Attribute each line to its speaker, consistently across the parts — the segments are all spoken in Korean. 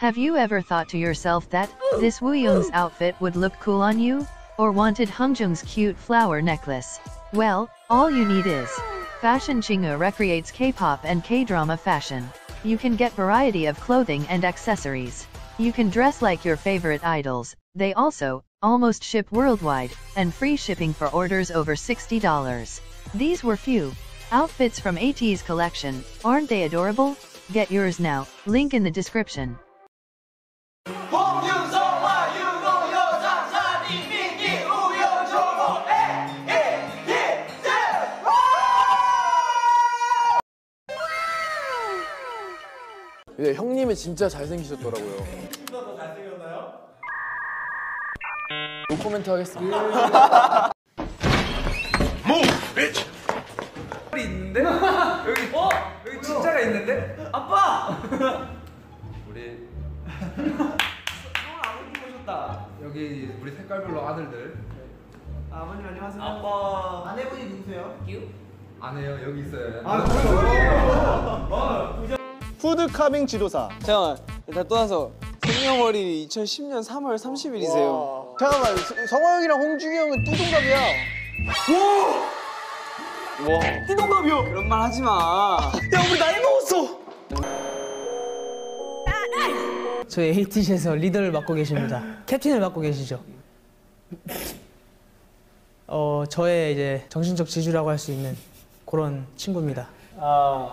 Speaker 1: Have you ever thought to yourself that this Woo Young's outfit would look cool on you? Or wanted Hungjung's cute flower necklace? Well, all you need is Fashion Chingu recreates K-pop and K-drama fashion. You can get variety of clothing and accessories. You can dress like your favorite idols. They also almost ship worldwide and free shipping for orders over $60. These were few outfits from AT's collection. Aren't they adorable? Get yours now. Link in the description.
Speaker 2: 근데 형님이 진짜 잘생기셨더라고요.
Speaker 3: 더 잘생겼나요?
Speaker 2: 노코멘트 하겠습니다.
Speaker 4: 있는데? 여기 어? 여기 진짜가 있는데? 아빠! 우리 아버님 오셨다.
Speaker 5: 여기 우리 색깔별로 아들들
Speaker 4: 아버님 안녕하세요. 아빠.
Speaker 3: 아내분이 누구세요?
Speaker 5: 아내요 여기 있어요.
Speaker 6: 푸드카빙 지도사.
Speaker 7: 잠깐만 일단 떠나서 생년월일이 2010년 3월 30일이세요
Speaker 6: 잠깐만, 서- 성호 형이랑 홍중이 형은 뚱뚱갑이야.
Speaker 7: 그런 말 하지마
Speaker 8: 저희 ATC에서 리더를 맡고 계십니다. 캡틴을 맡고 계시죠. 어 저의 이제 정신적 지주라고 할 수 있는 그런 친구입니다.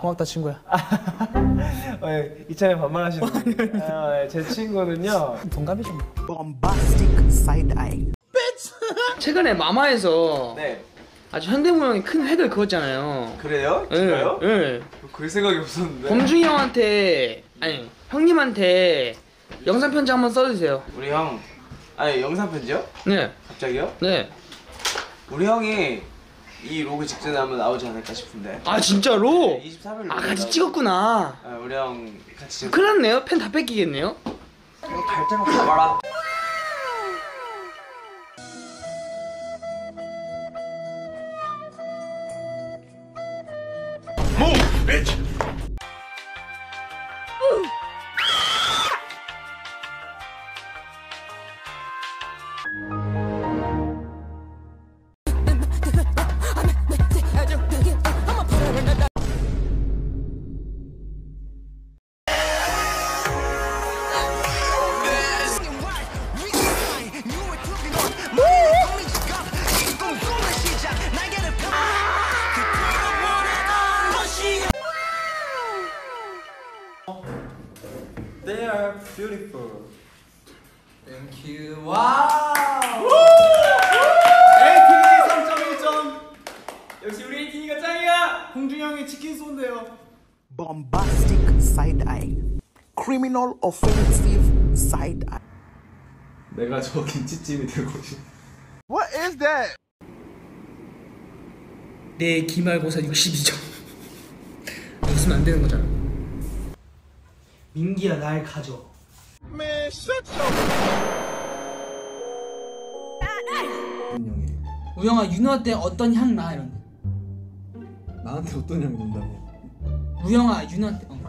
Speaker 8: 고맙다 친구야.
Speaker 7: 어, 이참에 반말하시는 아, 제 친구는요
Speaker 8: 동갑이죠 뭐.
Speaker 9: 최근에 마마에서
Speaker 7: 네
Speaker 9: 아주 현대무용의 큰 획을 그었잖아요.
Speaker 7: 그래요?
Speaker 9: 예,
Speaker 7: 진짜요?
Speaker 9: 예.
Speaker 7: 그럴 생각이 없었는데
Speaker 9: 범중이 형한테 아니 형님한테 영상 편지 한번 써주세요.
Speaker 7: 우리 형 아니 영상 편지요?
Speaker 9: 네,
Speaker 7: 갑자기요?
Speaker 9: 네.
Speaker 7: 우리 형이 이 로그 직전에 한번 나오지 않을까 싶은데
Speaker 9: 아 진짜로?
Speaker 7: 23일
Speaker 9: 아 같이 찍었구나.
Speaker 7: 아, 우리 형 같이 찍
Speaker 9: 큰일 났네요. 펜다 뺏기겠네요.
Speaker 7: 발장 가봐라 They are beautiful
Speaker 5: Thank you. 와.
Speaker 3: AT 3.1점 역시 우리 AT가 짱이야 홍중이 형이 치킨 쏜대요
Speaker 10: bombastic side eye, criminal offensive side eye.
Speaker 3: 내가 저 김치찜이 되고 싶어
Speaker 6: What is that?
Speaker 8: 내 기말고사 62점. 웃으면 안 되는 거잖아. 민기야 날 가져. 우영아 윤호한테 어떤 향 나 이런데.
Speaker 5: 나한테 어떤 향이 난다고?
Speaker 8: 우영아 윤호한테. 어.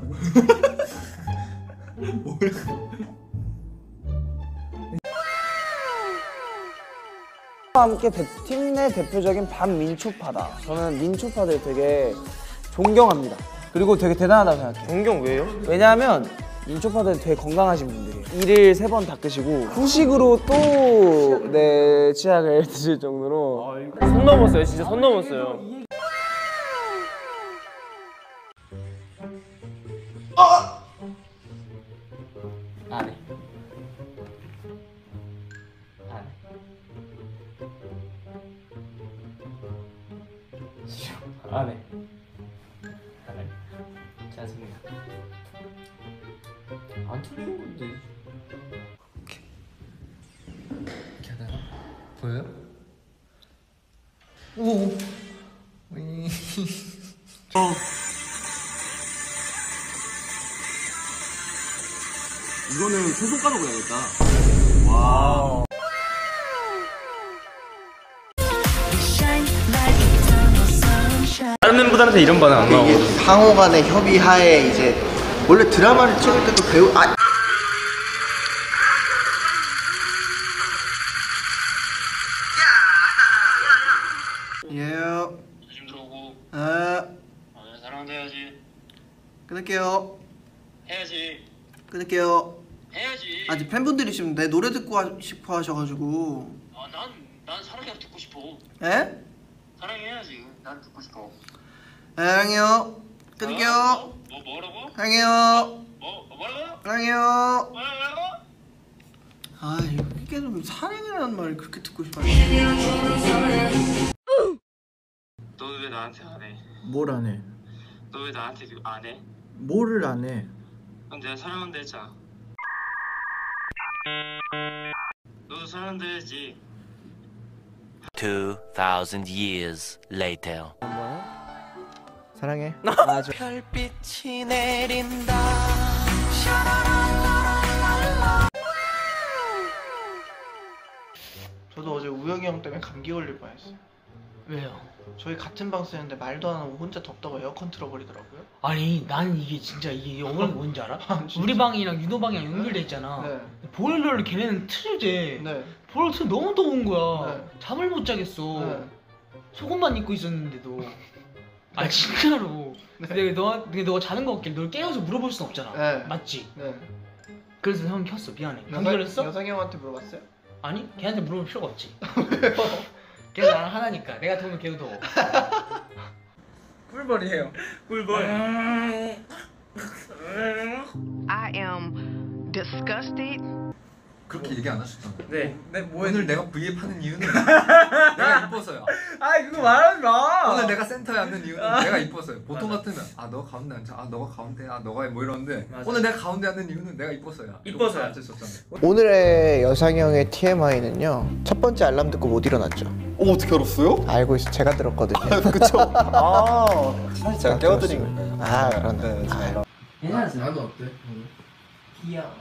Speaker 7: 함께 팀 내 대표적인 반민초파다. 저는 민초파들 되게 존경합니다. 그리고 되게 대단하다고 생각해요. 존경 왜요? 왜냐하면 민초파들 되게 건강하신 분들이에요. 일일 세번 닦으시고 후식으로 또 내 치약을 드실 정도로
Speaker 9: 선 넘었어요. 진짜 선 넘었어요. 안 해. 안 해. 싫어. 안 해. 나중에 안 틀리는 건데
Speaker 5: 이렇게 하다가 보여요? 오. 어.
Speaker 7: 이거는 새 손가락으로 해야겠다
Speaker 9: 와우 반면보다는 이런 반은 안 나오고.
Speaker 10: 이게 상호 간의 협의하에 이제 원래 드라마를 찍을 때도 배우 아. 예. 아. 아 네,
Speaker 11: 끊을게요.
Speaker 12: 해야지.
Speaker 11: 끊을게요.
Speaker 12: 해야지.
Speaker 11: 아 지금 팬분들이 지금 내 노래 듣고 하- 싶어 하셔가지고.
Speaker 12: 아난난 사랑해 듣고 싶어.
Speaker 11: 에?
Speaker 12: 사랑해야지. 난 듣고 싶어.
Speaker 11: 사랑해요. 끊을게요.
Speaker 12: 뭐, 뭐라고?
Speaker 11: 사랑해요.
Speaker 12: 뭐, 뭐라고?
Speaker 11: 사랑해요.
Speaker 12: 뭐라고?
Speaker 11: 아 이게 좀 사랑이라는 말을 그렇게 듣고 싶어.
Speaker 12: 너왜 나한테 안 해?
Speaker 13: 뭘 안 해?
Speaker 12: 너 왜 나한테 그안 해?
Speaker 13: 뭐를 안 해?
Speaker 12: 넌 내가 사랑한다 했잖아. 너도 사랑한다 해야지.
Speaker 14: 2,000 years later.
Speaker 13: 사랑해.
Speaker 7: 맞아.
Speaker 14: 별빛이 내린다.
Speaker 11: 저도 어제 우영이 형 때문에 감기 걸릴 뻔했어요.
Speaker 9: 왜요?
Speaker 11: 저희 같은 방 쓰는데 말도 안 하고 혼자 덥다고 에어컨 틀어버리더라고요.
Speaker 9: 아니 난 이게 진짜 이게 게 뭔지 알아? 우리 방이랑 윤호 방이랑 연결돼 있잖아.
Speaker 11: 네.
Speaker 9: 보일러를 걔네는 틀재.
Speaker 11: 네.
Speaker 9: 보일러 틀 너무 더운 거야.
Speaker 11: 네.
Speaker 9: 잠을 못 자겠어.
Speaker 11: 네.
Speaker 9: 속옷만 입고 있었는데도. 아 진짜로. 근데 너 근데 너가 자는 거 같길래 널 깨워서 물어볼 순 없잖아.
Speaker 11: 네.
Speaker 9: 맞지?
Speaker 11: 네.
Speaker 9: 그래서 형 켰어. 미안해.
Speaker 11: 여상-
Speaker 9: 걸렸어?
Speaker 11: 여상이 형한테 물어봤어요?
Speaker 9: 아니 걔한테 물어볼 필요가 없지. 걔 나랑 하나니까. 내가 더우면 걔도 더워.
Speaker 4: 꿀벌이에요. 꿀벌.
Speaker 15: I am disgusted.
Speaker 5: 그렇게 얘기 안 하셨잖아요.
Speaker 4: 네. 네, 뭐
Speaker 5: 오늘 내가 V앱 하는 이유는 내가 이뻐서요.
Speaker 4: 아, 그거 말하지 마.
Speaker 5: 오늘 내가 센터에 앉는 이유는
Speaker 4: 아.
Speaker 5: 내가 이뻐서요. 보통
Speaker 4: 맞아.
Speaker 5: 같으면 아 너가 가운데 앉아, 아 너가 가운데, 아 너가 뭐 이러는데
Speaker 4: 맞아.
Speaker 5: 오늘 내가 가운데 앉는 이유는 내가 이뻐서요.
Speaker 4: 이뻐서요.
Speaker 5: 앉으셨잖아요.
Speaker 10: 오늘의 여상이 형의 TMI는요. 첫 번째 알람 듣고 못 일어났죠.
Speaker 6: 어, 어떻게 알았어요?
Speaker 10: 알고 있어. 제가 들었거든요.
Speaker 6: 그쵸? 아, 사실 제가 깨워드린
Speaker 10: 들었어요. 아, 그런데. 아,
Speaker 8: 괜찮았어. 나도 어때? 귀여워.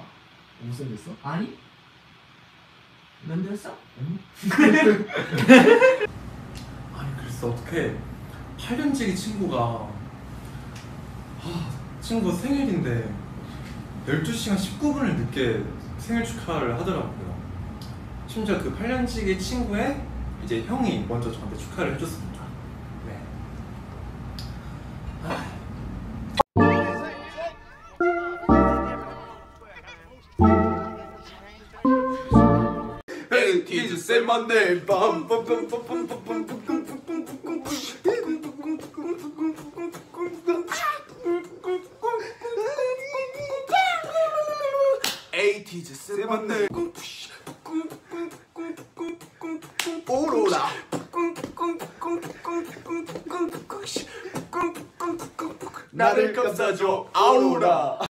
Speaker 2: 못생겼어?
Speaker 8: 아니? 면도했어?
Speaker 16: 아니 글쎄 어떻게 8년지기 친구가 아, 친구 생일인데 12시간 19분을 늦게 생일 축하를 하더라고요 심지어 그 8년지기 친구의 이제 형이 먼저 저한테 축하를 해줬습니
Speaker 6: 오로라. 나를 감싸줘, 아우라.